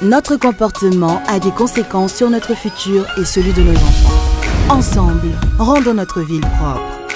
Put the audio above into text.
Notre comportement a des conséquences sur notre futur et celui de nos enfants. Ensemble, rendons notre ville propre.